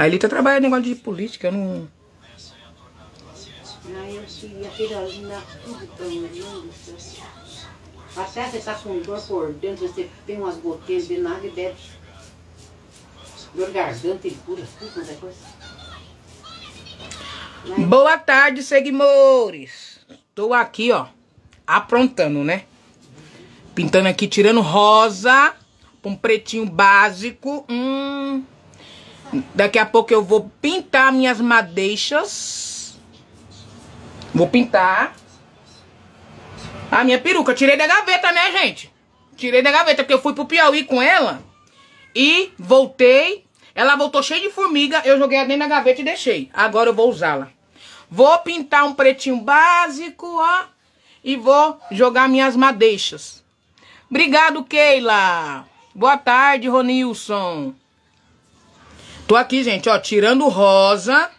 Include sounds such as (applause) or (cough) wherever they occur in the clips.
A Elita trabalha negócio de política, eu não. Aí eu tive aquele olhinho na tudo tão lindo. Até você tá com dor por dentro, você tem umas gotinhas de nada e bebe. Dor garganta e cura, tudo quanto é coisa. Boa tarde, seguimores. Tô aqui, ó, aprontando, né? Pintando aqui, tirando rosa, um pretinho básico. Hum. Daqui a pouco eu vou pintar minhas madeixas. Vou pintar. A minha peruca, tirei da gaveta, né, gente? Tirei da gaveta, porque eu fui pro Piauí com ela. E voltei. Ela voltou cheia de formiga. Eu joguei ela dentro da gaveta e deixei. Agora eu vou usá-la. Vou pintar um pretinho básico, ó. E vou jogar minhas madeixas. Obrigado, Keila. Boa tarde, Ronilson. Tô aqui, gente, ó, tirando rosa.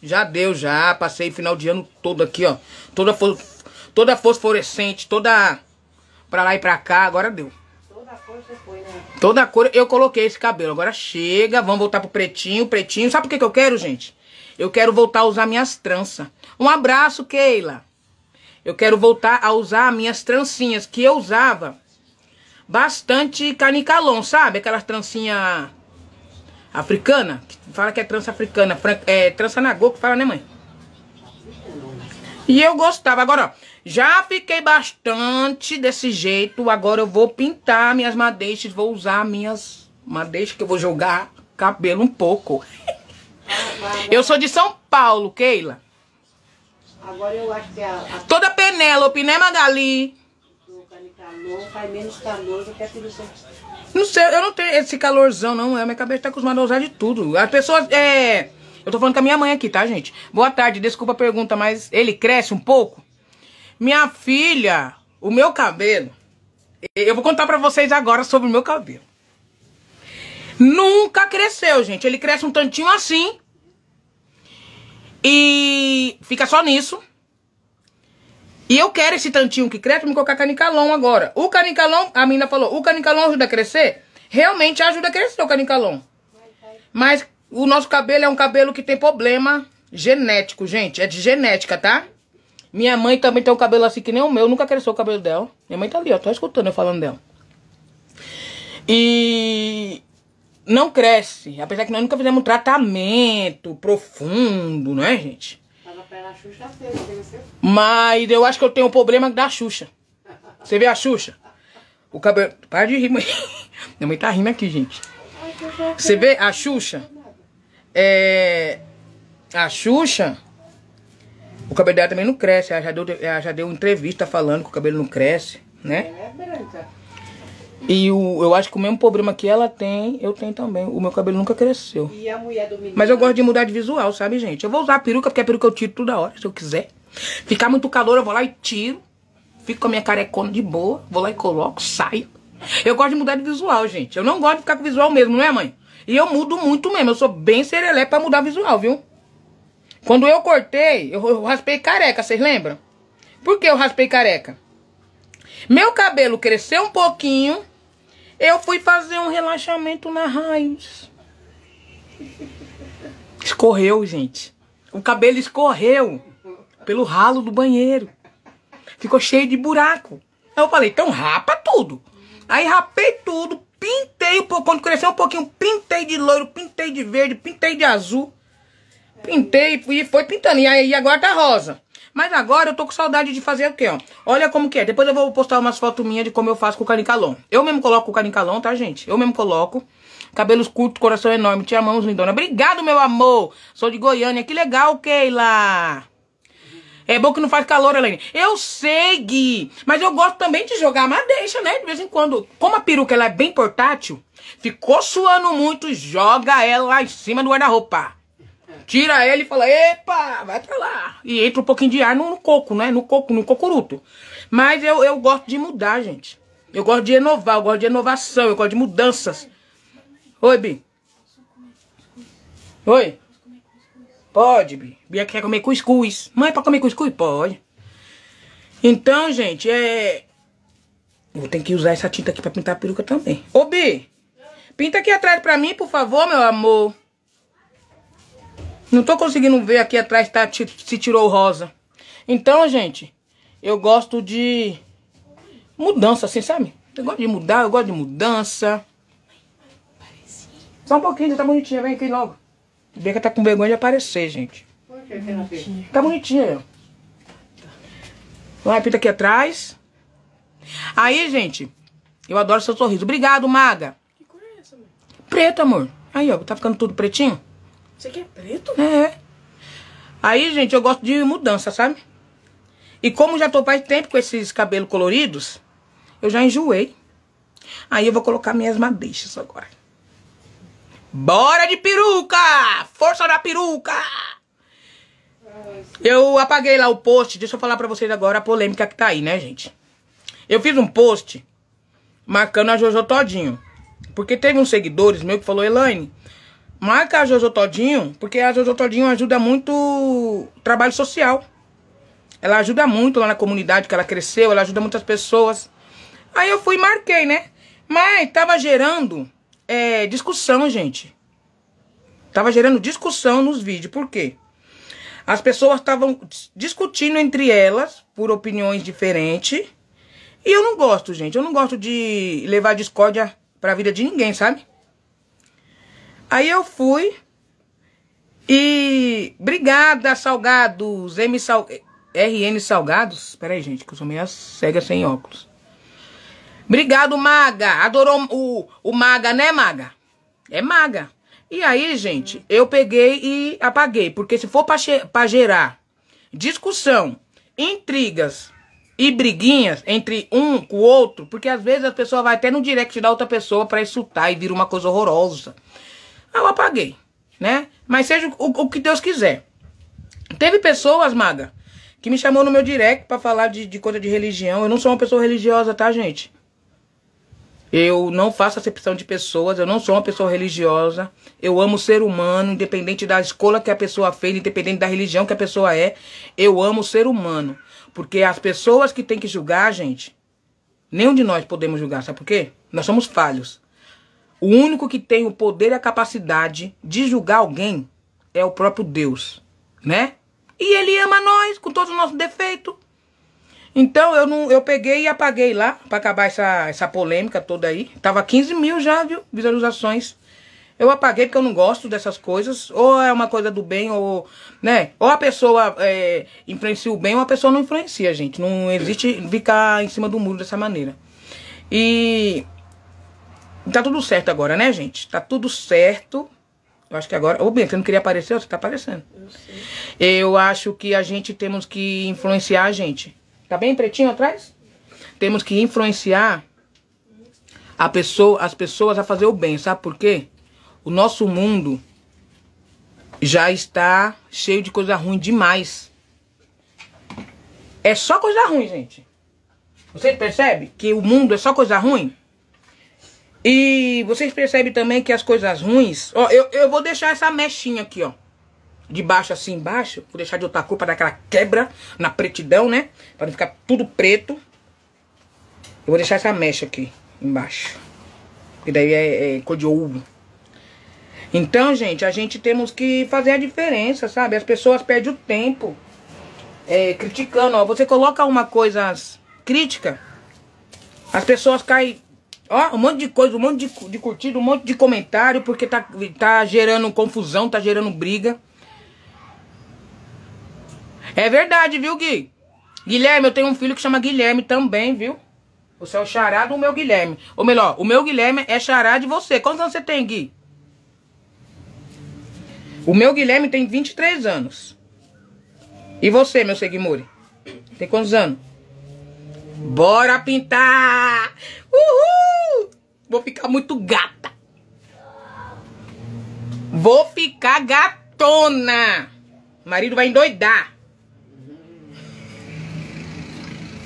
Já deu, já. Passei final de ano todo aqui, ó. Toda, toda fosforescente, toda pra lá e pra cá. Agora deu. Toda cor você foi, né? Toda cor eu coloquei esse cabelo. Agora chega, vamos voltar pro pretinho, pretinho. Sabe por que, que eu quero, gente? Eu quero voltar a usar minhas tranças. Um abraço, Keila. Eu quero voltar a usar minhas trancinhas que eu usava bastante canicalon, sabe? Aquelas trancinhas africana, que fala que é trança africana, é trança nagô que fala, né, mãe? E eu gostava. Agora, ó, já fiquei bastante desse jeito. Agora eu vou pintar minhas madeixas, vou usar minhas madeixas que eu vou jogar cabelo um pouco. (laughs) Eu sou de São Paulo, Keila. Agora eu acho que a, a Toda Penélope, né, Magali? o faz menos calor do que a. Não sei, eu não tenho esse calorzão, não. A minha cabeça tá acostumada a usar de tudo. As pessoas, é... Eu tô falando com a minha mãe aqui, tá, gente? Boa tarde, desculpa a pergunta, mas ele cresce um pouco? Minha filha, o meu cabelo... Eu vou contar pra vocês agora sobre o meu cabelo. Nunca cresceu, gente. Ele cresce um tantinho assim. E fica só nisso. E eu quero esse tantinho que cresce me colocar canicalon agora. O canicalon, a menina falou, o canicalon ajuda a crescer? Realmente ajuda a crescer o canicalon. Mas o nosso cabelo é um cabelo que tem problema genético, gente. É de genética, tá? Minha mãe também tem um cabelo assim que nem o meu. Nunca cresceu o cabelo dela. Minha mãe tá ali, ó. Tô escutando eu falando dela. E não cresce. Apesar que nós nunca fizemos um tratamento profundo, não é, gente? Xuxa. Mas eu acho que eu tenho um problema da Xuxa. Você vê a Xuxa? O cabelo. Para de rir, mãe. (laughs) Minha mãe tá rindo aqui, gente. Você vê a Xuxa? É. A Xuxa. O cabelo dela também não cresce. Ela já deu, ela já deu entrevista falando que o cabelo não cresce, né? É branca. E o, eu acho que o mesmo problema que ela tem, eu tenho também. O meu cabelo nunca cresceu. E a mulher do menino. Mas eu gosto de mudar de visual, sabe, gente? Eu vou usar a peruca, porque a peruca eu tiro toda hora, se eu quiser. Ficar muito calor, eu vou lá e tiro. Fico com a minha carecona de boa, vou lá e coloco, saio. Eu gosto de mudar de visual, gente. Eu não gosto de ficar com visual mesmo, não é, mãe? E eu mudo muito mesmo. Eu sou bem serelé pra mudar visual, viu? Quando eu cortei, eu, eu raspei careca, vocês lembram? Por que eu raspei careca? Meu cabelo cresceu um pouquinho. Eu fui fazer um relaxamento na raiz. Escorreu, gente. O cabelo escorreu pelo ralo do banheiro. Ficou cheio de buraco. Aí eu falei, então rapa tudo. Aí rapei tudo, pintei. Quando cresceu um pouquinho, pintei de loiro, pintei de verde, pintei de azul. Pintei e foi pintando. E aí agora tá rosa. Mas agora eu tô com saudade de fazer o quê, ó? Olha como que é. Depois eu vou postar umas fotos minhas de como eu faço com o canicalon. Eu mesmo coloco o canicalon, tá, gente? Eu mesmo coloco. Cabelos curtos, coração enorme. Te amamos, lindona. Obrigado, meu amor. Sou de Goiânia. Que legal, Keila. É bom que não faz calor, Elaine. Eu sei, Gui. Mas eu gosto também de jogar madeixa, né? De vez em quando. Como a peruca ela é bem portátil, ficou suando muito, joga ela em cima do guarda-roupa. Tira ela e fala, epa, vai pra lá. E entra um pouquinho de ar no, no coco, né? No coco, no cocuruto. Mas eu, eu gosto de mudar, gente. Eu gosto de inovar, eu gosto de inovação, eu gosto de mudanças. Oi, Bi. Oi. Pode, Bi. Bia quer comer cuscuz. Mãe, pode comer cuscuz? Pode. Então, gente, é... Vou ter que usar essa tinta aqui pra pintar a peruca também. Ô, Bi. Pinta aqui atrás pra mim, por favor, meu amor. Não tô conseguindo ver aqui atrás tá, se tirou rosa. Então, gente, eu gosto de mudança, assim, sabe? Eu gosto de mudar, eu gosto de mudança. Só um pouquinho, tá bonitinha, vem aqui logo. Bianca tá com vergonha de aparecer, gente. Tá bonitinha, ó. Vai, pinta aqui atrás. Aí, gente, eu adoro seu sorriso. Obrigado, Maga. Que cor é essa, mãe? Preto, amor. Aí, ó, tá ficando tudo pretinho? Aqui é preto? É. Aí, gente, eu gosto de mudança, sabe? E como já tô faz tempo com esses cabelos coloridos, eu já enjoei. Aí eu vou colocar minhas madeixas agora. Bora de peruca! Força da peruca! Eu apaguei lá o post, deixa eu falar pra vocês agora a polêmica que tá aí, né, gente? Eu fiz um post marcando a Jojo Todinho. Porque teve uns seguidores meu que falou, Elaine, marca a Jojo Todinho, porque a Jojo Todinho ajuda muito trabalho social. Ela ajuda muito lá na comunidade que ela cresceu, ela ajuda muitas pessoas. Aí eu fui e marquei, né? Mas tava gerando é, discussão, gente. Tava gerando discussão nos vídeos. Por quê? As pessoas estavam discutindo entre elas por opiniões diferentes. E eu não gosto, gente. Eu não gosto de levar discórdia pra vida de ninguém, sabe? Aí eu fui e. Obrigada, Salgados. M Sal... RN Salgados. Pera aí, gente, que eu sou meio cega sem óculos. Obrigado, Maga. Adorou o, o Maga, né, Maga? É Maga. E aí, gente, eu peguei e apaguei. Porque se for pra gerar discussão, intrigas e briguinhas entre um com o outro, porque às vezes a pessoa vai até no direct da outra pessoa pra insultar e vira uma coisa horrorosa. Eu apaguei, né? Mas seja o, o que Deus quiser. Teve pessoas, Maga, que me chamou no meu direct pra falar de, de coisa de religião. Eu não sou uma pessoa religiosa, tá, gente? Eu não faço acepção de pessoas, eu não sou uma pessoa religiosa. Eu amo o ser humano, independente da escolha que a pessoa fez, independente da religião que a pessoa é. Eu amo o ser humano. Porque as pessoas que têm que julgar, gente, nenhum de nós podemos julgar, sabe por quê? Nós somos falhos. O único que tem o poder e a capacidade de julgar alguém é o próprio Deus, né? E ele ama nós com todos os nossos defeitos. Então eu não, eu peguei e apaguei lá pra acabar essa, essa polêmica toda aí. Tava 15 mil já, viu? Visualizações. Eu apaguei porque eu não gosto dessas coisas. Ou é uma coisa do bem, ou, né? Ou a pessoa é, influencia o bem, ou a pessoa não influencia, gente. Não existe ficar em cima do muro dessa maneira. E tá tudo certo agora, né, gente? Tá tudo certo. Eu acho que agora. Ô, bem, você não queria aparecer? Você tá aparecendo. Eu acho que a gente temos que influenciar a gente. Tá bem pretinho atrás? Temos que influenciar a pessoa, as pessoas a fazer o bem, sabe por quê? O nosso mundo já está cheio de coisa ruim demais. É só coisa ruim, gente. Vocês percebem que o mundo é só coisa ruim? E vocês percebem também que as coisas ruins. Ó, eu, eu vou deixar essa mechinha aqui, ó. De baixo assim embaixo. Vou deixar de outra cor pra dar aquela quebra na pretidão, né? Pra não ficar tudo preto. Eu vou deixar essa mecha aqui embaixo. Que daí é, é cor de ouro. Então, gente, a gente temos que fazer a diferença, sabe? As pessoas perdem o tempo é, criticando. Ó, você coloca uma coisa crítica, as pessoas caem. Ó, um monte de coisa, um monte de, de curtida, um monte de comentário, porque tá, tá gerando confusão, tá gerando briga. É verdade, viu, Gui? Guilherme, eu tenho um filho que chama Guilherme também, viu? Você é o xará do meu Guilherme. Ou melhor, o meu Guilherme é xará de você. Quantos anos você tem, Gui? O meu Guilherme tem 23 anos. E você, meu Seguimuri? Tem quantos anos? Bora pintar! Uhul! Vou ficar muito gata. Vou ficar gatona. O marido vai endoidar.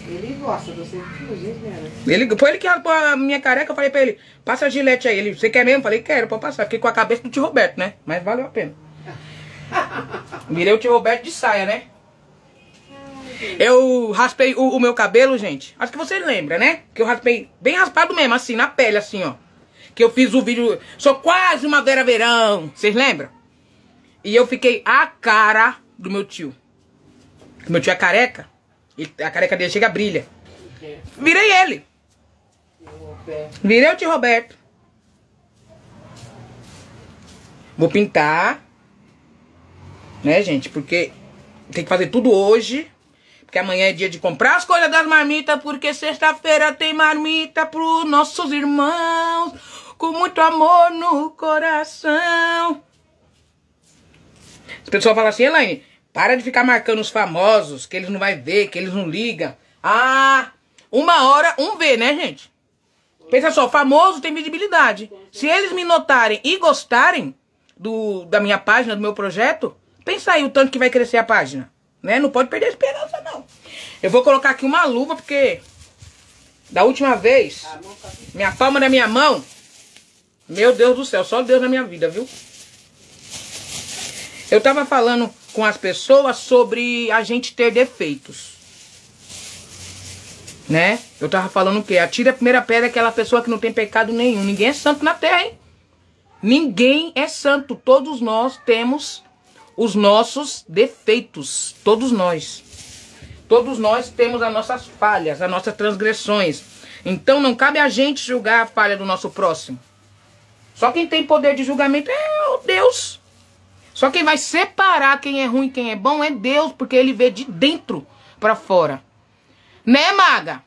Ele gosta de você, né? Ele, foi ele que a minha careca, eu falei pra ele, passa a gilete aí. Ele, você quer mesmo? Eu falei, quero, pode passar. Fiquei com a cabeça do tio Roberto, né? Mas valeu a pena. (laughs) Virei o tio Roberto de saia, né? Eu raspei o, o meu cabelo, gente. Acho que vocês lembram, né? Que eu raspei bem raspado mesmo, assim, na pele, assim, ó. Que eu fiz o vídeo. Sou quase uma Vera Verão. Vocês lembram? E eu fiquei a cara do meu tio. Meu tio é careca. E a careca dele chega brilha. Virei ele. Virei o tio Roberto. Vou pintar. Né, gente? Porque tem que fazer tudo hoje. Porque amanhã é dia de comprar as coisas das marmitas. Porque sexta-feira tem marmita pros nossos irmãos. Com muito amor no coração. As pessoas falam assim, Elaine, para de ficar marcando os famosos, que eles não vai ver, que eles não ligam. Ah, uma hora, um vê, né, gente? Pensa só, famoso tem visibilidade. Se eles me notarem e gostarem do, da minha página, do meu projeto, pensa aí o tanto que vai crescer a página. Né? Não pode perder a esperança, não. Eu vou colocar aqui uma luva, porque da última vez, minha palma da minha mão, meu Deus do céu, só Deus na minha vida, viu? Eu tava falando com as pessoas sobre a gente ter defeitos. Né? Eu tava falando o quê? Atira a primeira pedra aquela pessoa que não tem pecado nenhum. Ninguém é santo na terra, hein? Ninguém é santo. Todos nós temos os nossos defeitos. Todos nós. Todos nós temos as nossas falhas, as nossas transgressões. Então não cabe a gente julgar a falha do nosso próximo. Só quem tem poder de julgamento é o Deus. Só quem vai separar quem é ruim e quem é bom é Deus, porque ele vê de dentro para fora. Né, maga?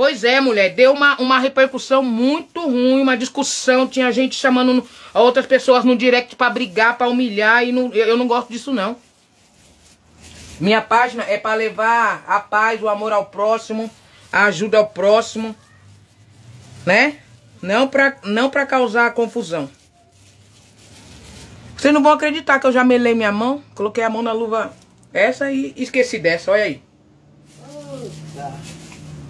Pois é, mulher, deu uma, uma repercussão muito ruim, uma discussão, tinha gente chamando outras pessoas no direct para brigar, para humilhar, e não, eu não gosto disso não. Minha página é para levar a paz, o amor ao próximo, a ajuda ao próximo, né? Não para não pra causar confusão. Vocês não vão acreditar que eu já melei minha mão, coloquei a mão na luva essa e esqueci dessa, olha aí.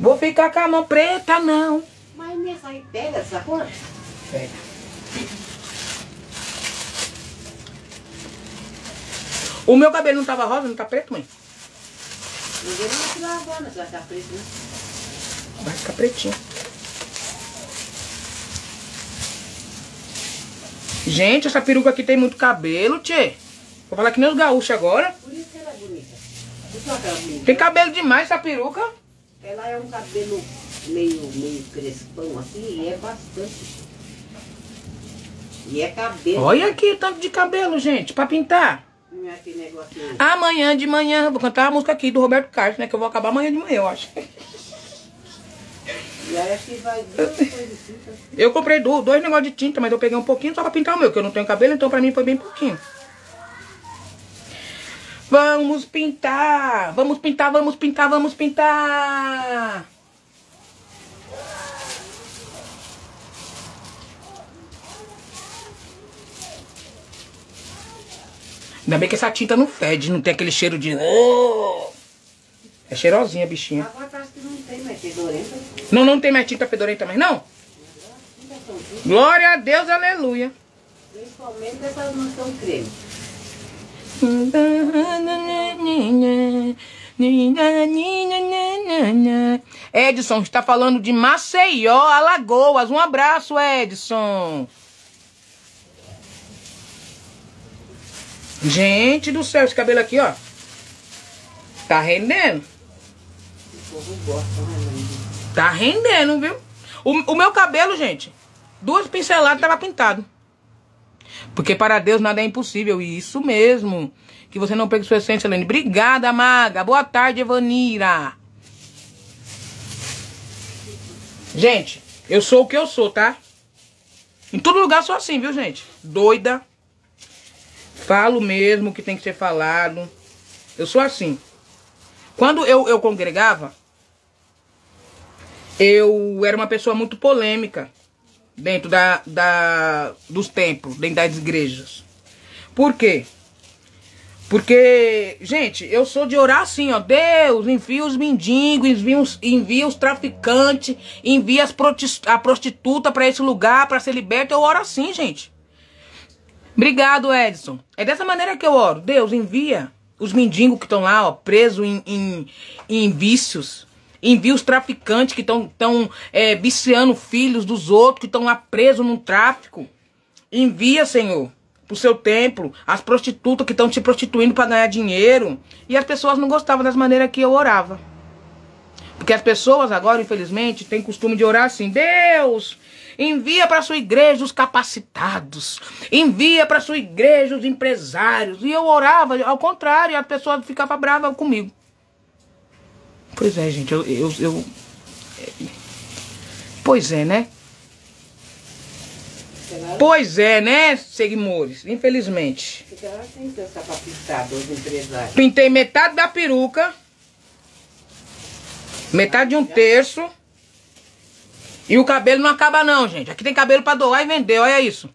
Vou ficar com a mão preta, não. Mas nessa aí pega essa cor? Pega. O meu cabelo não tava rosa, não tá preto, mãe? Ninguém não vai tirar agora, já tá preto, né? Vai ficar pretinho. Gente, essa peruca aqui tem muito cabelo, tchê. Vou falar que nem os gaúchos agora. Por isso que ela é bonita. Por isso que ela é bonita. Tem cabelo demais essa peruca. Ela é um cabelo meio, meio crespão assim e é bastante. E é cabelo. Olha aqui tanto de cabelo, gente, pra pintar. Não é negocinho. Amanhã de manhã, vou cantar uma música aqui do Roberto Carlos, né? Que eu vou acabar amanhã de manhã, eu acho. E aí acho que vai duas coisas assim. tá? Eu comprei do- dois negócios de tinta, mas eu peguei um pouquinho só pra pintar o meu, que eu não tenho cabelo, então pra mim foi bem pouquinho. Vamos pintar! Vamos pintar, vamos pintar, vamos pintar! Ainda bem que essa tinta não fede, não tem aquele cheiro de. É cheirosinha, bichinha. Agora parece que não tem mais fedorenta. Não, não tem mais tinta fedorenta mais, não? Glória a Deus, aleluia. Principalmente dessas não são creme. Edson está falando de Maceió, Alagoas. Um abraço, Edson. Gente do céu, esse cabelo aqui, ó. Tá rendendo. Tá rendendo, viu? O, o meu cabelo, gente, duas pinceladas tava pintado. Porque para Deus nada é impossível. E isso mesmo. Que você não pegue sua essência, Helene. Obrigada, Maga. Boa tarde, Evanira. Gente, eu sou o que eu sou, tá? Em todo lugar sou assim, viu, gente? Doida. Falo mesmo o que tem que ser falado. Eu sou assim. Quando eu, eu congregava, eu era uma pessoa muito polêmica dentro da, da, dos templos, dentro das igrejas. Por quê? Porque, gente, eu sou de orar assim, ó. Deus, envia os mendigos, envia os, envia os traficantes, envia as a prostituta pra esse lugar, pra ser liberta. Eu oro assim, gente. Obrigado, Edson. É dessa maneira que eu oro. Deus, envia os mendigos que estão lá, ó, presos em, em, em vícios. Envia os traficantes que estão tão, é, viciando filhos dos outros, que estão lá presos no tráfico. Envia, Senhor. pro seu templo, as prostitutas que estão se prostituindo para ganhar dinheiro. E as pessoas não gostavam das maneiras que eu orava. Porque as pessoas agora, infelizmente, têm costume de orar assim: Deus, envia para sua igreja os capacitados, envia para sua igreja os empresários. E eu orava ao contrário, a pessoa ficava brava comigo. Pois é, gente, eu, eu, eu Pois é, né? Pois é, né, seguimores? Infelizmente. Pintei metade da peruca. Metade de um terço. E o cabelo não acaba não, gente. Aqui tem cabelo pra doar e vender, olha isso.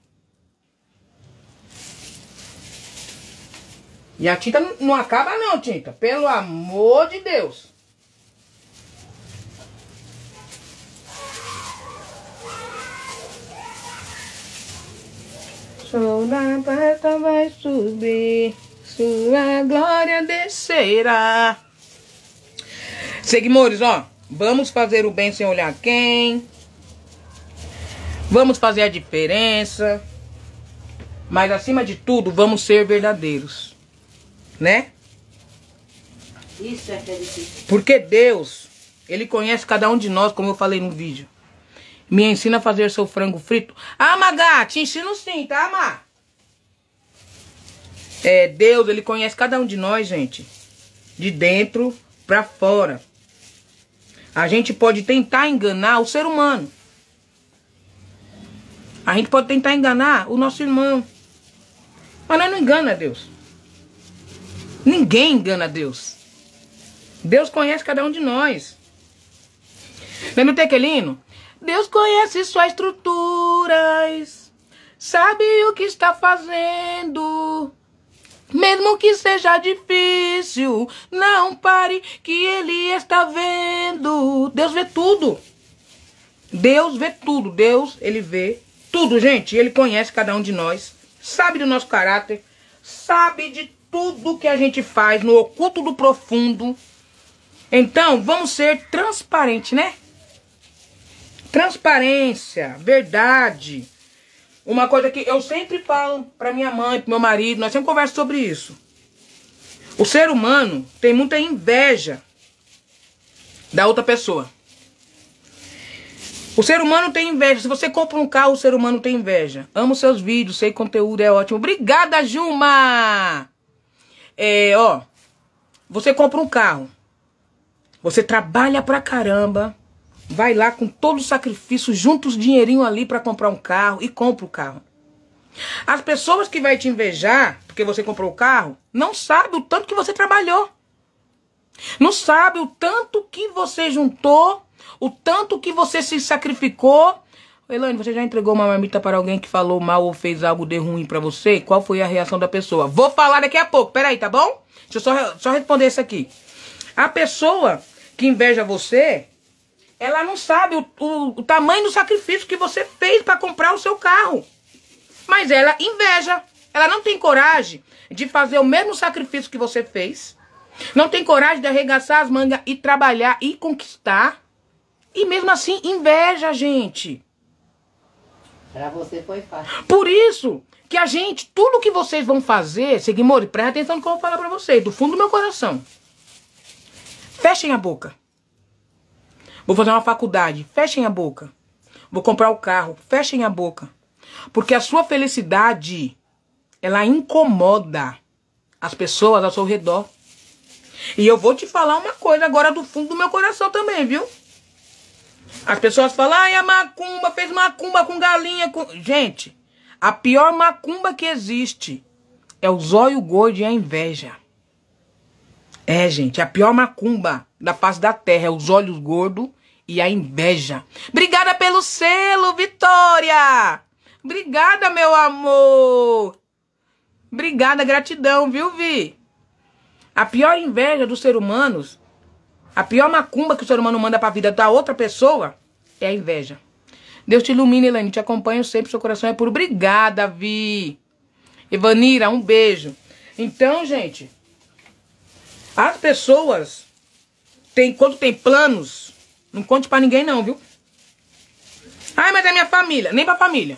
E a tinta não acaba não, tinta. Pelo amor de Deus. Sou da porta vai subir, sua glória descerá. Seguimores, ó, vamos fazer o bem sem olhar quem. Vamos fazer a diferença. Mas acima de tudo, vamos ser verdadeiros. Né? Isso é é difícil. Porque Deus, Ele conhece cada um de nós, como eu falei no vídeo. Me ensina a fazer seu frango frito. Ah, Magá, te ensino sim, tá, Má? É, Deus, ele conhece cada um de nós, gente. De dentro pra fora. A gente pode tentar enganar o ser humano. A gente pode tentar enganar o nosso irmão. Mas nós não engana Deus. Ninguém engana Deus. Deus conhece cada um de nós. Lembra o tequelino? Deus conhece suas estruturas, sabe o que está fazendo. Mesmo que seja difícil, não pare que Ele está vendo. Deus vê tudo. Deus vê tudo. Deus, Ele vê tudo, gente. Ele conhece cada um de nós, sabe do nosso caráter, sabe de tudo que a gente faz no oculto do profundo. Então, vamos ser transparentes, né? Transparência, verdade. Uma coisa que eu sempre falo para minha mãe, pro meu marido, nós sempre conversamos sobre isso. O ser humano tem muita inveja da outra pessoa. O ser humano tem inveja. Se você compra um carro, o ser humano tem inveja. Amo seus vídeos, sei conteúdo é ótimo. Obrigada, Juma! É, ó. Você compra um carro. Você trabalha pra caramba. Vai lá com todo o sacrifício, junta os dinheirinho ali para comprar um carro e compra o carro. As pessoas que vai te invejar porque você comprou o carro, não sabe o tanto que você trabalhou. Não sabe o tanto que você juntou, o tanto que você se sacrificou. Elaine, você já entregou uma marmita para alguém que falou mal ou fez algo de ruim para você? Qual foi a reação da pessoa? Vou falar daqui a pouco, peraí, tá bom? Deixa eu só, só responder isso aqui. A pessoa que inveja você, ela não sabe o, o, o tamanho do sacrifício que você fez para comprar o seu carro. Mas ela inveja. Ela não tem coragem de fazer o mesmo sacrifício que você fez. Não tem coragem de arregaçar as mangas e trabalhar e conquistar. E mesmo assim, inveja, gente. Pra você foi fácil. Por isso que a gente, tudo que vocês vão fazer, Seguimori, presta atenção no que eu vou falar pra vocês, do fundo do meu coração. Fechem a boca. Vou fazer uma faculdade. Fechem a boca. Vou comprar o carro. Fechem a boca. Porque a sua felicidade, ela incomoda as pessoas ao seu redor. E eu vou te falar uma coisa agora do fundo do meu coração também, viu? As pessoas falam, ai, a macumba fez macumba com galinha. Com... Gente, a pior macumba que existe é o zóio gordo e a inveja. É, gente, a pior macumba da face da terra é os olhos gordos e a inveja. Obrigada pelo selo, Vitória! Obrigada, meu amor! Obrigada, gratidão, viu, Vi? A pior inveja dos seres humanos, a pior macumba que o ser humano manda pra vida da outra pessoa é a inveja. Deus te ilumine, Elaine. Te acompanho sempre. Seu coração é puro. Obrigada, Vi. Evanira, um beijo. Então, gente, as pessoas tem, quando tem planos, não conte pra ninguém não, viu? Ai, mas é minha família. Nem pra família.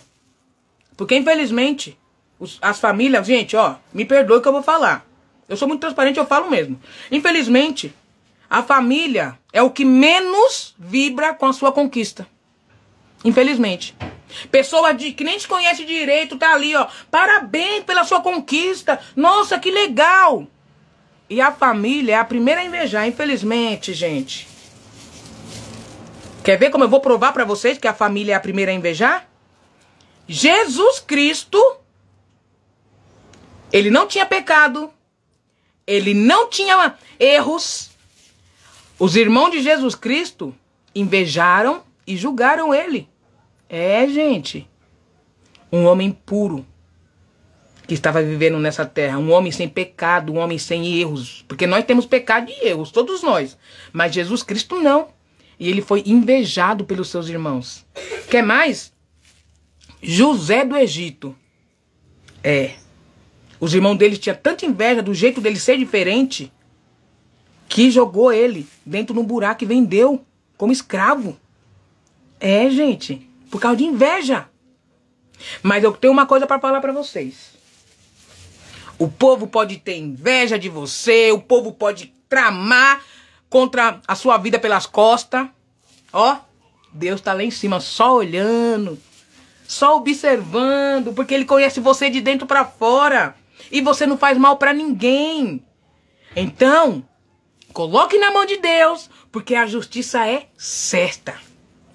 Porque, infelizmente, os- as famílias, gente, ó, me perdoe que eu vou falar. Eu sou muito transparente, eu falo mesmo. Infelizmente, a família é o que menos vibra com a sua conquista. Infelizmente. Pessoa de, que nem te conhece direito, tá ali, ó. Parabéns pela sua conquista. Nossa, que legal. E a família é a primeira a invejar, infelizmente, gente. Quer ver como eu vou provar pra vocês que a família é a primeira a invejar? Jesus Cristo, ele não tinha pecado, ele não tinha erros. Os irmãos de Jesus Cristo invejaram e julgaram ele. É, gente. Um homem puro que estava vivendo nessa terra, um homem sem pecado, um homem sem erros, porque nós temos pecado e erros, todos nós, mas Jesus Cristo não. E ele foi invejado pelos seus irmãos. Quer mais? José do Egito. É. Os irmãos dele tinham tanta inveja do jeito dele ser diferente que jogou ele dentro de um buraco e vendeu como escravo. É, gente, por causa de inveja. Mas eu tenho uma coisa para falar para vocês. O povo pode ter inveja de você, o povo pode tramar contra a sua vida pelas costas. Ó, Deus tá lá em cima só olhando, só observando, porque ele conhece você de dentro para fora e você não faz mal para ninguém. Então, coloque na mão de Deus, porque a justiça é certa.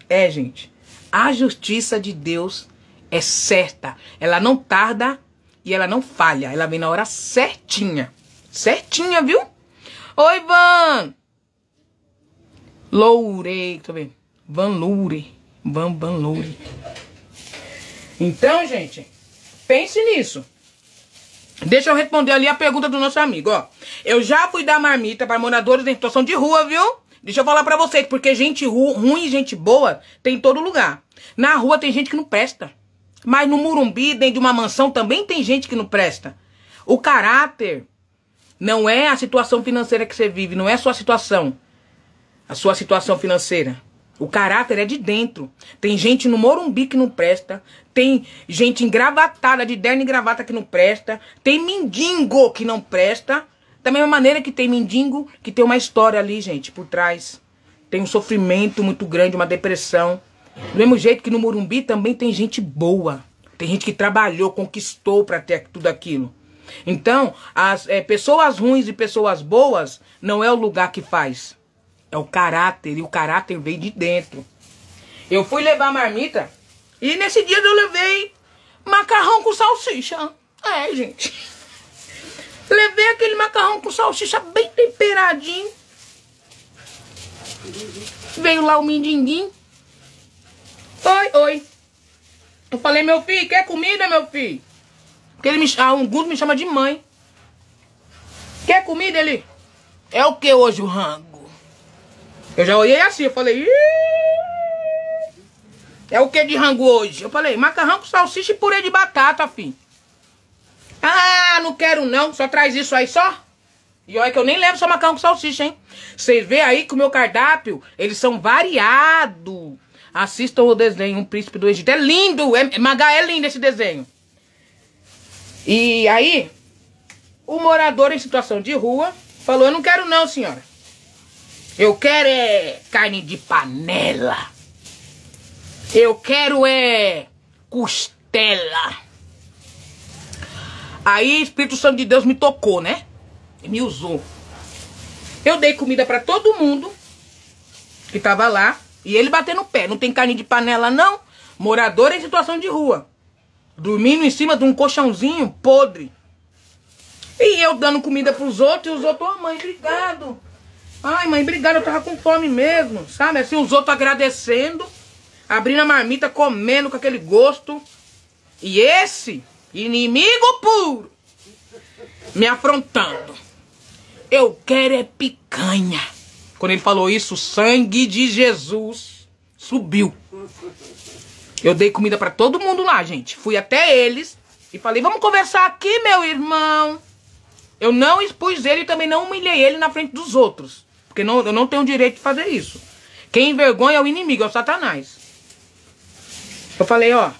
É, gente. A justiça de Deus é certa. Ela não tarda e ela não falha. Ela vem na hora certinha. Certinha, viu? Oi, Van. Loure. Eu ver. Van Loure. Van Van Loure. Então, gente, pense nisso. Deixa eu responder ali a pergunta do nosso amigo, ó. Eu já fui dar marmita para moradores em situação de rua, viu? Deixa eu falar pra vocês, porque gente ru ruim e gente boa tem em todo lugar. Na rua tem gente que não presta. Mas no Murumbi, dentro de uma mansão, também tem gente que não presta. O caráter não é a situação financeira que você vive, não é a sua situação. A sua situação financeira. O caráter é de dentro. Tem gente no Morumbi que não presta. Tem gente engravatada, de terno e gravata que não presta. Tem mendigo que não presta. Da mesma maneira que tem mendigo que tem uma história ali, gente, por trás. Tem um sofrimento muito grande, uma depressão. Do mesmo jeito que no Morumbi também tem gente boa. Tem gente que trabalhou, conquistou para ter tudo aquilo. Então, as é, pessoas ruins e pessoas boas não é o lugar que faz. É o caráter. E o caráter vem de dentro. Eu fui levar a marmita. E nesse dia eu levei macarrão com salsicha. É, gente. Levei aquele macarrão com salsicha bem temperadinho. Veio lá o mindinguinho. Oi, oi. Eu falei, meu filho, quer comida, meu filho? Porque ele me, ah, um Guto me chama de mãe. Quer comida, ele? É o que hoje, o rango? Eu já olhei assim, eu falei, é o que de rango hoje? Eu falei, macarrão com salsicha e purê de batata, filho. Ah, não quero não, só traz isso aí só. E olha que eu nem levo só macarrão com salsicha, hein? Vocês vê aí que o meu cardápio, eles são variados. Assistam o desenho, Um Príncipe do Egito. É lindo, é, Magá, é lindo esse desenho. E aí, o morador em situação de rua falou, eu não quero não, senhora. Eu quero é carne de panela. Eu quero é costela. Aí o Espírito Santo de Deus me tocou, né? E me usou. Eu dei comida para todo mundo que tava lá. E ele batendo o pé. Não tem carne de panela, não. Morador em situação de rua. Dormindo em cima de um colchãozinho podre. E eu dando comida pros outros. E os outros, oh, mãe, obrigado. Ai, mãe, obrigado. Eu tava com fome mesmo. Sabe? Assim, os outros agradecendo. Abrindo a marmita, comendo com aquele gosto. E esse, inimigo puro, me afrontando. Eu quero é picanha. Quando ele falou isso, o sangue de Jesus subiu. Eu dei comida para todo mundo lá, gente. Fui até eles e falei: "Vamos conversar aqui, meu irmão". Eu não expus ele e também não humilhei ele na frente dos outros, porque não, eu não tenho direito de fazer isso. Quem envergonha é o inimigo, é o Satanás. Eu falei, ó,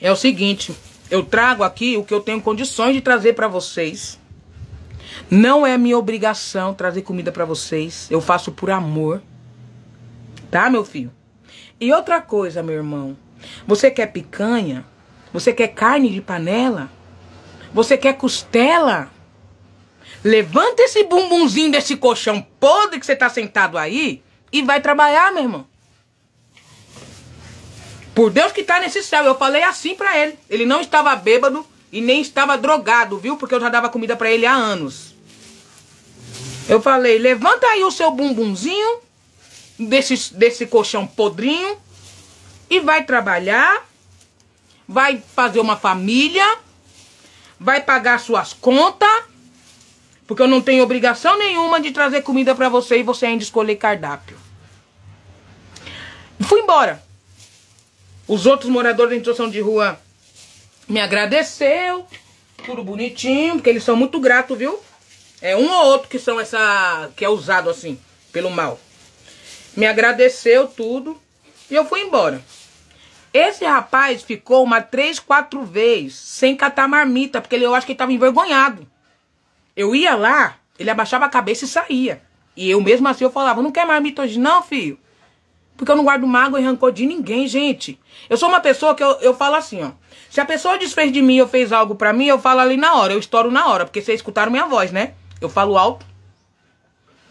é o seguinte, Eu trago aqui o que eu tenho condições de trazer para vocês. Não é minha obrigação trazer comida para vocês. Eu faço por amor. Tá, meu filho? E outra coisa, meu irmão. Você quer picanha? Você quer carne de panela? Você quer costela? Levanta esse bumbumzinho desse colchão podre que você tá sentado aí e vai trabalhar, meu irmão. Por Deus que tá nesse céu. Eu falei assim pra ele. Ele não estava bêbado e nem estava drogado, viu? Porque eu já dava comida pra ele há anos. Eu falei, levanta aí o seu bumbumzinho desse, desse colchão podrinho e vai trabalhar, vai fazer uma família, vai pagar suas contas, porque eu não tenho obrigação nenhuma de trazer comida para você e você ainda escolher cardápio. Fui embora. Os outros moradores da instrução de rua me agradeceu, tudo bonitinho, porque eles são muito gratos, viu? É um ou outro que são essa que é usado assim pelo mal. Me agradeceu tudo e eu fui embora. Esse rapaz ficou uma três, quatro vezes sem catar marmita, porque ele, eu acho que ele estava envergonhado. Eu ia lá, ele abaixava a cabeça e saía. E eu mesmo assim eu falava, não quer marmita hoje não, filho? Porque eu não guardo mágoa e rancor de ninguém, gente. Eu sou uma pessoa que eu, eu falo assim, ó. Se a pessoa desfez de mim ou fez algo pra mim, eu falo ali na hora. Eu estouro na hora, porque vocês escutaram minha voz, né? Eu falo alto.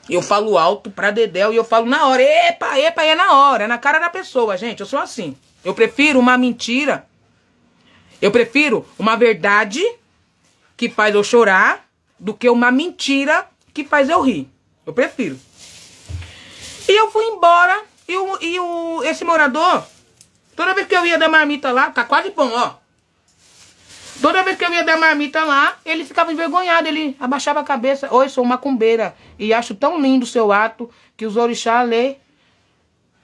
Eu falo alto pra Dedéu e eu falo na hora. Epa, epa, é na hora. É na cara da pessoa, gente. Eu sou assim. Eu prefiro uma mentira. Eu prefiro uma verdade que faz eu chorar do que uma mentira que faz eu rir. Eu prefiro. E eu fui embora e, o, e o, esse morador, toda vez que eu ia dar marmita lá, tá quase bom, ó. Toda vez que eu ia dar marmita lá, ele ficava envergonhado, ele abaixava a cabeça. Oi, sou macumbeira e acho tão lindo o seu ato que os orixás lê.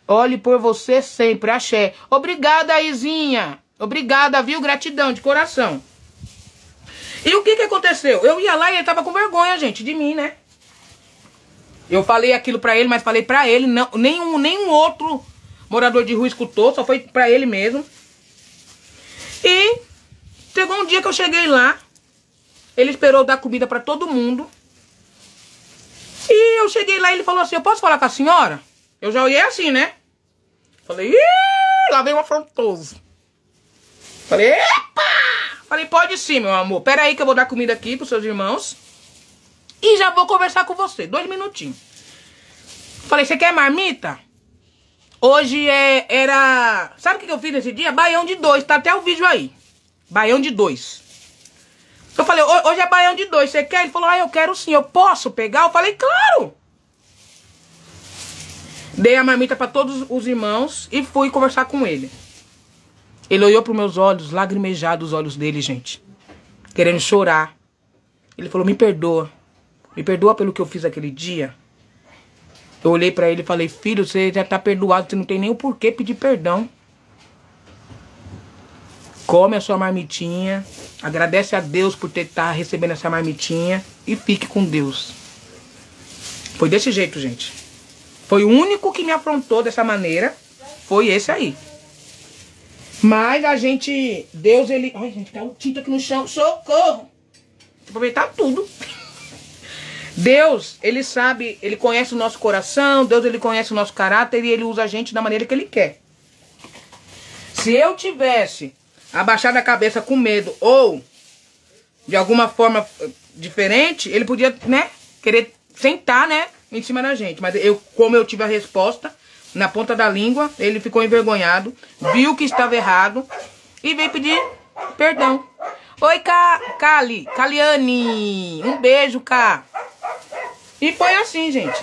Olhe por você sempre, axé. Obrigada, Izinha. Obrigada, viu? Gratidão, de coração. E o que que aconteceu? Eu ia lá e ele tava com vergonha, gente, de mim, né? Eu falei aquilo pra ele, mas falei pra ele, não, nenhum, nenhum outro morador de rua escutou, só foi pra ele mesmo. E chegou um dia que eu cheguei lá, ele esperou dar comida pra todo mundo. E eu cheguei lá e ele falou assim: Eu posso falar com a senhora? Eu já olhei assim, né? Falei, Ih, lá vem um afrontoso. Falei, epa! Falei, pode sim, meu amor. Pera aí que eu vou dar comida aqui pros seus irmãos. E já vou conversar com você. Dois minutinhos. Falei, você quer marmita? Hoje é, era... Sabe o que eu fiz nesse dia? Baião de dois. Tá até o vídeo aí. Baião de dois. Eu falei, hoje é baião de dois. Você quer? Ele falou, ah, eu quero sim. Eu posso pegar? Eu falei, claro. Dei a marmita para todos os irmãos e fui conversar com ele. Ele olhou para meus olhos, lagrimejados os olhos dele, gente. Querendo chorar. Ele falou, me perdoa. Me perdoa pelo que eu fiz aquele dia. Eu olhei para ele e falei, filho, você já tá perdoado, você não tem nem o porquê pedir perdão. Come a sua marmitinha, agradece a Deus por ter estar tá recebendo essa marmitinha e fique com Deus. Foi desse jeito, gente. Foi o único que me afrontou dessa maneira, foi esse aí. Mas a gente, Deus ele, ai gente, caiu tinta aqui no chão, socorro. Aproveitar tudo. Deus, ele sabe, ele conhece o nosso coração, Deus, ele conhece o nosso caráter e ele usa a gente da maneira que ele quer. Se eu tivesse abaixado a cabeça com medo ou de alguma forma eh, diferente, ele podia, né, querer sentar, né, em cima da gente. Mas eu, como eu tive a resposta na ponta da língua, ele ficou envergonhado, viu que estava errado e veio pedir perdão. Oi, Ka Kali, Kaliane, um beijo, Ka. E foi assim, gente.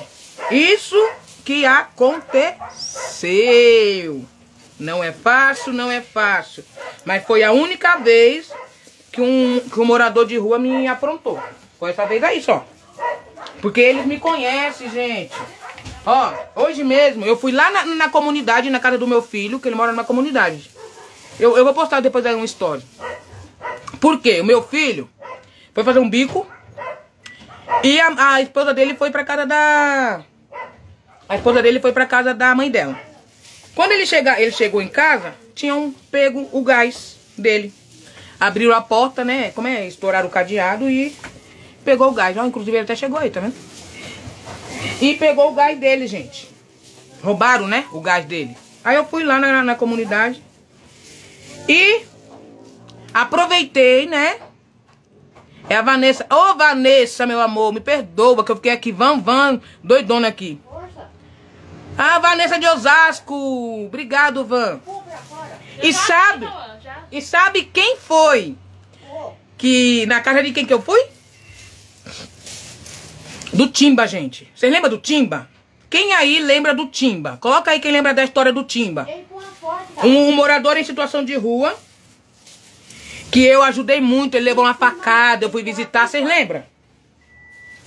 Isso que aconteceu. Não é fácil, não é fácil. Mas foi a única vez que um, que um morador de rua me aprontou. Foi essa vez aí só. Porque eles me conhecem, gente. Ó, hoje mesmo eu fui lá na, na, comunidade, na casa do meu filho, que ele mora numa comunidade. Eu, eu vou postar depois aí uma história. Por quê? O meu filho foi fazer um bico e a, a esposa dele foi pra casa da. A esposa dele foi pra casa da mãe dela. Quando ele, chega, ele chegou em casa, tinham pego o gás dele. abriram a porta, né? Como é? Estouraram o cadeado e pegou o gás. Ó, inclusive ele até chegou aí, tá vendo? E pegou o gás dele, gente. Roubaram, né? O gás dele. Aí eu fui lá na, na comunidade e aproveitei, né? É a Vanessa. Ô, Vanessa, meu amor, me perdoa que eu fiquei aqui, van, van, doidona aqui. Ah, Vanessa de Osasco. Obrigado, Van. E sabe, e sabe quem foi? Que na casa de quem que eu fui? Do Timba, gente. Vocês lembram do Timba? Quem aí lembra do Timba? Coloca aí quem lembra da história do Timba. Um, um morador em situação de rua. Que eu ajudei muito. Ele levou uma facada. Eu fui visitar. Vocês lembram?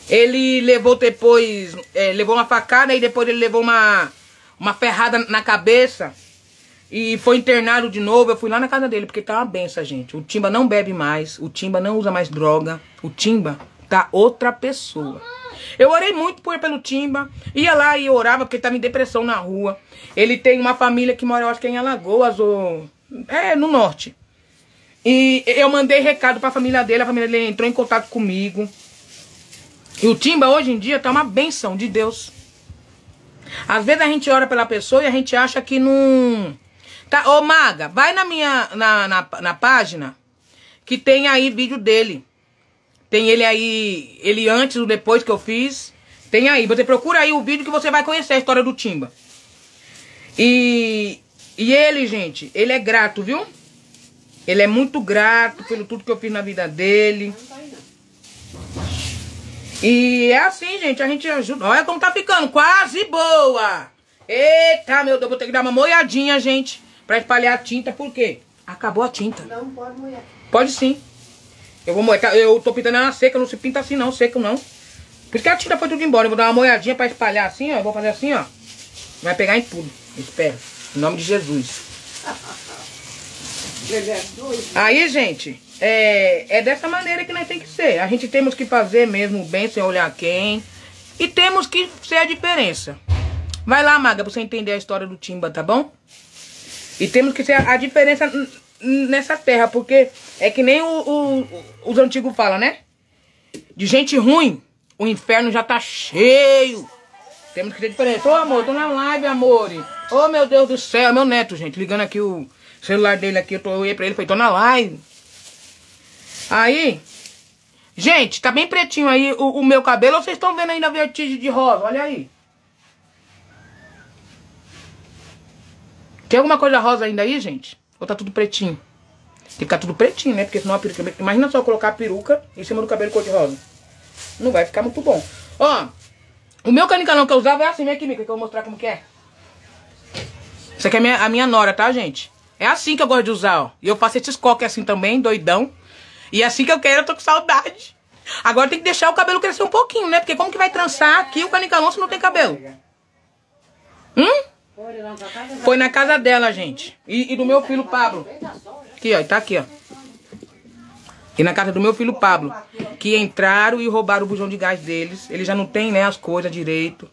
Ele levou depois. é, levou uma facada e depois ele levou uma, uma ferrada na cabeça. E foi internado de novo. Eu fui lá na casa dele, porque tá uma benção, gente. O Timba não bebe mais. O Timba não usa mais droga. O Timba tá outra pessoa. Eu orei muito por, pelo Timba. Ia lá e orava porque tava em depressão na rua. Ele tem uma família que mora, eu acho que é em Alagoas ou. É, no norte. E eu mandei recado pra família dele. A família dele entrou em contato comigo. E o Timba hoje em dia tá uma benção de Deus. Às vezes a gente ora pela pessoa e a gente acha que não. Tá, ô Maga, vai na minha na, na, na página que tem aí vídeo dele. Tem ele aí, ele antes ou depois que eu fiz. Tem aí, você procura aí o vídeo que você vai conhecer a história do Timba. E e ele, gente, ele é grato, viu? Ele é muito grato pelo tudo que eu fiz na vida dele. E é assim, gente, a gente ajuda. Olha como tá ficando, quase boa. Eita, meu Deus, vou ter que dar uma molhadinha, gente, pra espalhar a tinta, por quê? Acabou a tinta. Não pode molhar. Pode sim. Eu vou moer, tá? eu tô pintando ela seca, não se pinta assim não, seco não. Por isso que a tinta foi tudo embora. Eu vou dar uma molhadinha pra espalhar assim, ó. Eu vou fazer assim, ó. Vai pegar em tudo. Espera. Em nome de Jesus. (laughs) Ele é. Aí, gente, é, é dessa maneira que nós tem que ser. A gente temos que fazer mesmo bem sem olhar quem. E temos que ser a diferença. Vai lá, Maga, pra você entender a história do Timba, tá bom? E temos que ser a, a diferença nessa terra, porque é que nem o, o- os antigos falam, né? De gente ruim, o inferno já tá cheio. Temos que ter diferença. Ô, amor, tô na live, amor. Ô, meu Deus do céu, meu neto, gente. Ligando aqui o celular dele aqui, eu tô, eu olhei pra ele falei, tô na live. Aí, gente, tá bem pretinho aí o, o meu cabelo. Ou vocês estão vendo ainda a vertigem de rosa? Olha aí. Tem alguma coisa rosa ainda aí, gente? Ou tá tudo pretinho? Tem que ficar tudo pretinho, né? Porque senão a peruca... Imagina só colocar a peruca em cima do cabelo cor de rosa. Não vai ficar muito bom. Ó, o meu canicanão que eu usava é assim, vem aqui, Mica, que eu vou mostrar como que é. Isso aqui é a minha, a minha nora, tá, gente? É assim que eu gosto de usar, ó. E eu faço esses coques assim também, doidão. E é assim que eu quero, eu tô com saudade. Agora tem que deixar o cabelo crescer um pouquinho, né? Porque como que vai trançar aqui o canicanão se não tem cabelo? Hum? Foi na casa dela, gente. E, e do meu filho Pablo. Aqui, ó, tá aqui, ó. E na casa do meu filho Pablo. Que entraram e roubaram o bujão de gás deles. Ele já não tem, né, as coisas direito.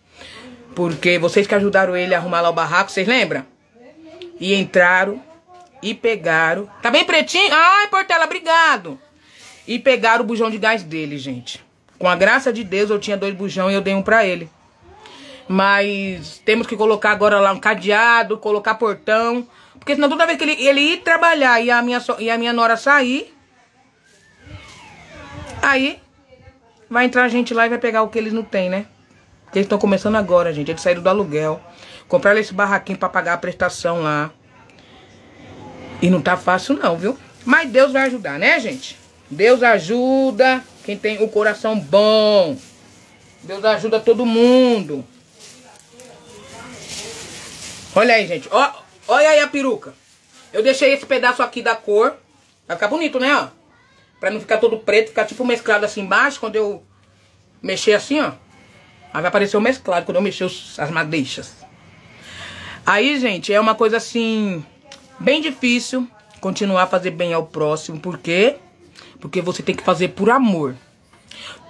Porque vocês que ajudaram ele a arrumar lá o barraco, vocês lembram? E entraram e pegaram. Tá bem pretinho? Ai, Portela, obrigado. E pegaram o bujão de gás dele, gente. Com a graça de Deus, eu tinha dois bujão e eu dei um pra ele. Mas temos que colocar agora lá um cadeado, colocar portão. Porque senão toda vez que ele, ele ir trabalhar e a, minha, so- e a minha nora sair, aí vai entrar gente lá e vai pegar o que eles não têm, né? Porque eles estão começando agora, gente. Eles saíram do aluguel. Compraram esse barraquinho pra pagar a prestação lá. E não tá fácil não, viu? Mas Deus vai ajudar, né, gente? Deus ajuda quem tem o coração bom. Deus ajuda todo mundo. Olha aí, gente. Ó, olha aí a peruca. Eu deixei esse pedaço aqui da cor. Vai ficar bonito, né, ó? Pra não ficar todo preto, ficar tipo mesclado assim embaixo. Quando eu mexer assim, ó. Aí vai aparecer o mesclado quando eu mexer os- as madeixas. Aí, gente, é uma coisa assim... Bem difícil continuar a fazer bem ao próximo. Por quê? Porque você tem que fazer por amor.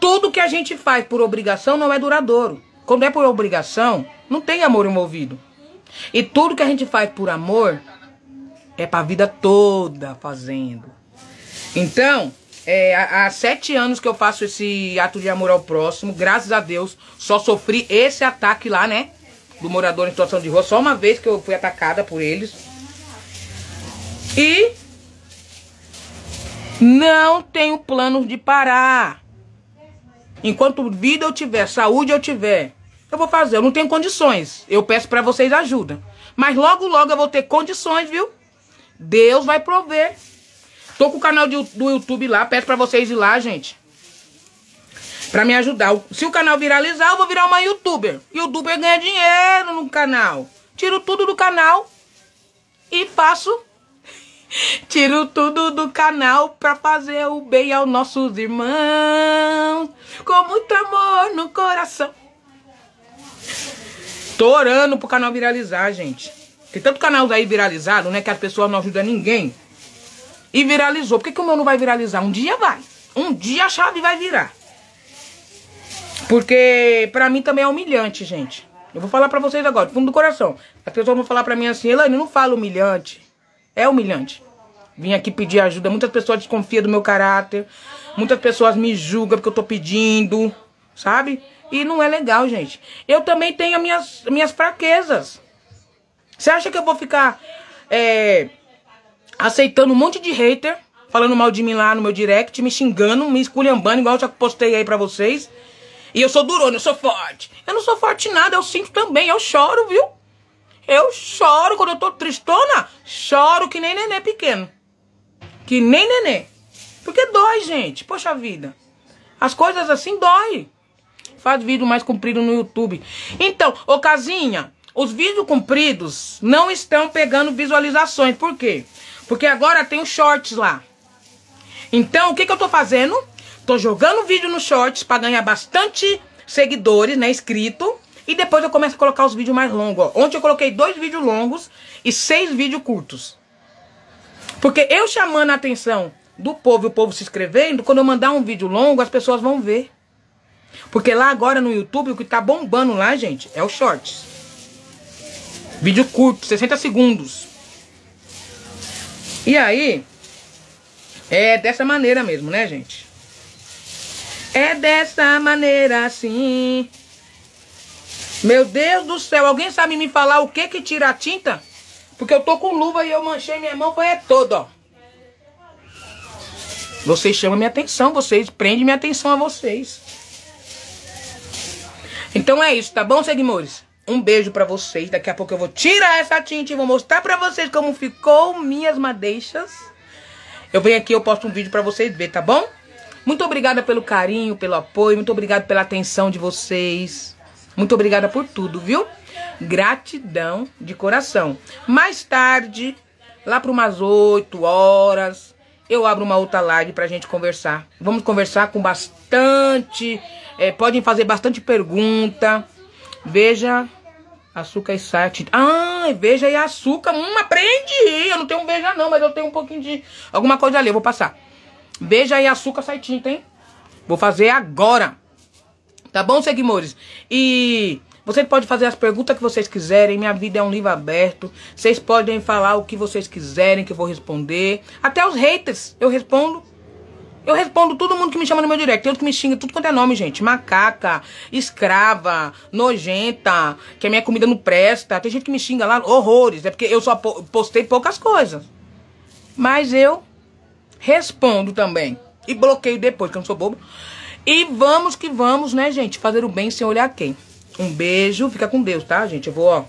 Tudo que a gente faz por obrigação não é duradouro. Quando é por obrigação, não tem amor envolvido. E tudo que a gente faz por amor é pra vida toda fazendo. Então, é, há sete anos que eu faço esse ato de amor ao próximo. Graças a Deus, só sofri esse ataque lá, né? Do morador em situação de rua. Só uma vez que eu fui atacada por eles. E não tenho plano de parar. Enquanto vida eu tiver, saúde eu tiver, eu vou fazer. Eu não tenho condições. Eu peço para vocês ajuda. Mas logo, logo eu vou ter condições, viu? Deus vai prover. Tô com o canal de, do YouTube lá. Peço pra vocês ir lá, gente. Pra me ajudar. Se o canal viralizar, eu vou virar uma youtuber. Youtuber ganha dinheiro no canal. Tiro tudo do canal e faço. Tiro tudo do canal pra fazer o bem aos nossos irmãos. Com muito amor no coração. Tô orando pro canal viralizar, gente. Tem tanto canal aí viralizado, né? Que as pessoas não ajudam ninguém. E viralizou. Por que, que o meu não vai viralizar? Um dia vai. Um dia a chave vai virar. Porque pra mim também é humilhante, gente. Eu vou falar pra vocês agora, do fundo do coração. As pessoas vão falar pra mim assim, Elaine, não fala humilhante. É humilhante. Vim aqui pedir ajuda. Muitas pessoas desconfiam do meu caráter. Muitas pessoas me julgam porque eu tô pedindo. Sabe? E não é legal, gente. Eu também tenho as minhas, minhas fraquezas. Você acha que eu vou ficar é, aceitando um monte de hater, falando mal de mim lá no meu direct, me xingando, me esculhambando, igual eu já postei aí pra vocês? E eu sou durona, eu sou forte. Eu não sou forte nada, eu sinto também, eu choro, viu? Eu choro quando eu tô tristona, choro que nem nenê pequeno. Que nem nenê. Porque dói, gente. Poxa vida. As coisas assim dói faz vídeo mais comprido no YouTube. Então, ô Casinha, os vídeos compridos não estão pegando visualizações. Por quê? Porque agora tem os shorts lá. Então, o que, que eu tô fazendo? Tô jogando vídeo nos shorts para ganhar bastante seguidores, né, inscrito. E depois eu começo a colocar os vídeos mais longos. Ó. Ontem eu coloquei dois vídeos longos e seis vídeos curtos. Porque eu chamando a atenção do povo e o povo se inscrevendo, quando eu mandar um vídeo longo, as pessoas vão ver. Porque lá agora no YouTube, o que tá bombando lá, gente, é o shorts. Vídeo curto, 60 segundos. E aí, é dessa maneira mesmo, né, gente? É dessa maneira assim. Meu Deus do céu, alguém sabe me falar o que que tira a tinta? Porque eu tô com luva e eu manchei minha mão, foi é toda, ó. Vocês chamam minha atenção, vocês prendem minha atenção a vocês. Então é isso, tá bom, seguimores? Um beijo pra vocês. Daqui a pouco eu vou tirar essa tinta e vou mostrar pra vocês como ficou minhas madeixas. Eu venho aqui, eu posto um vídeo pra vocês ver, tá bom? Muito obrigada pelo carinho, pelo apoio. Muito obrigada pela atenção de vocês. Muito obrigada por tudo, viu? Gratidão de coração. Mais tarde, lá para umas 8 horas, eu abro uma outra live pra gente conversar. Vamos conversar com bastante. É, podem fazer bastante pergunta. Veja açúcar e site. Ah, veja e açúcar. Hum, aprendi. Eu não tenho um veja não, mas eu tenho um pouquinho de alguma coisa ali. Eu vou passar. Veja e açúcar tinta, hein? Vou fazer agora. Tá bom, seguimores? E você pode fazer as perguntas que vocês quiserem. Minha vida é um livro aberto. Vocês podem falar o que vocês quiserem que eu vou responder. Até os haters eu respondo. Eu respondo todo mundo que me chama no meu direct. Outro que me xinga, tudo quanto é nome, gente. Macaca, escrava, nojenta, que a minha comida não presta. Tem gente que me xinga lá, horrores. É porque eu só postei poucas coisas. Mas eu respondo também. E bloqueio depois, que eu não sou bobo. E vamos que vamos, né, gente? Fazer o bem sem olhar quem. Um beijo, fica com Deus, tá, gente? Eu vou, ó,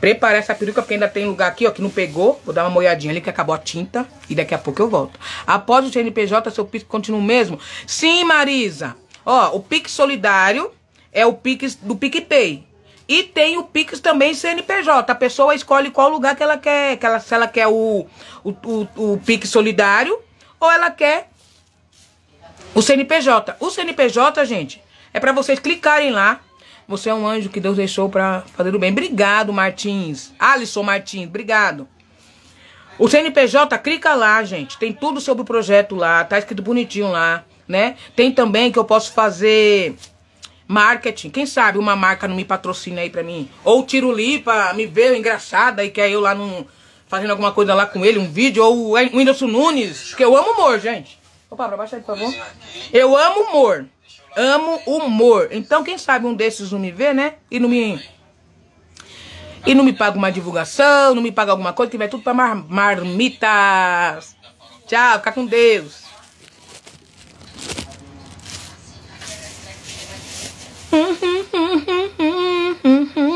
preparar essa peruca, porque ainda tem lugar aqui, ó, que não pegou. Vou dar uma molhadinha ali, que acabou a tinta. E daqui a pouco eu volto. Após o CNPJ, seu Pix continua o mesmo? Sim, Marisa. Ó, o Pix Solidário é o Pix do PicPay. E tem o Pix também CNPJ. A pessoa escolhe qual lugar que ela quer. Que ela, se ela quer o, o, o, o Pix Solidário ou ela quer o CNPJ. O CNPJ, gente, é para vocês clicarem lá. Você é um anjo que Deus deixou para fazer o bem. Obrigado, Martins. Alisson Martins, obrigado. O CNPJ, clica lá, gente. Tem tudo sobre o projeto lá. Tá escrito bonitinho lá, né? Tem também que eu posso fazer marketing. Quem sabe uma marca não me patrocina aí pra mim. Ou tiro li pra me ver engraçada e quer eu lá não fazendo alguma coisa lá com ele, um vídeo, ou o Whindersson Nunes, porque eu amo humor, gente. Opa, pra baixo aí, por favor. Eu amo humor. Amo humor. Então, quem sabe um desses não me vê, né? E não me. E não me paga uma divulgação, não me paga alguma coisa, que vai tudo pra mar marmitas. Tchau, fica com Deus. (laughs)